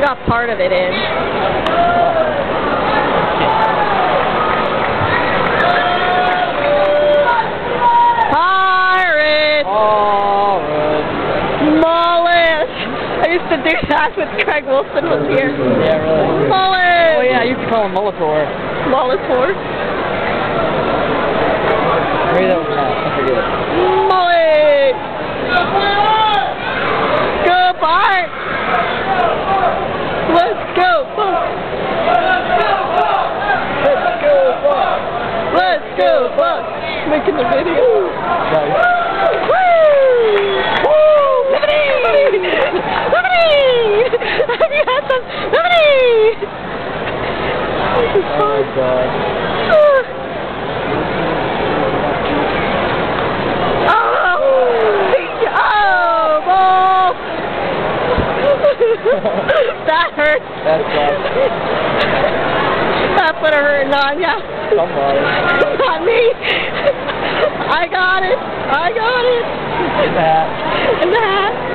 I got part of it in. Pirates! Alright. I used to do that when Craig Wilson was here. Yeah, really. Mullet! Oh yeah, you could call him Molitor. Molitor. Maybe Making the video. Nice. Woo! Woo! Have you had some? Oh that hurt. That's tough. That put a hurting on ya. Somebody. Not me. I got it. I got it. And that. Yay!